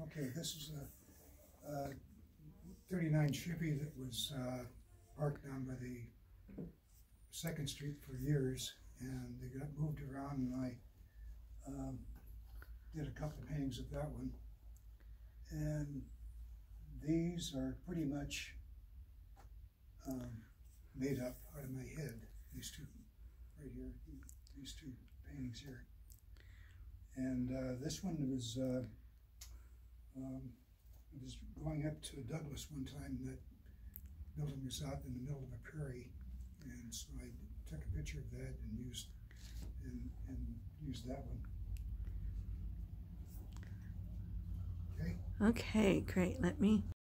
Okay, this is a, a thirty-nine Chevy that was, uh, parked down by the Second Street for years, and they got moved around, and I, um, did a couple of paintings of that one. And these are pretty much, um, made up out of my head, these two, right here, these two paintings here. And, uh, this one was, uh, um, I was going up to Douglas one time, that building was out in the middle of a prairie. And so I took a picture of that and used, and, and used that one. Okay? Okay, great. Let me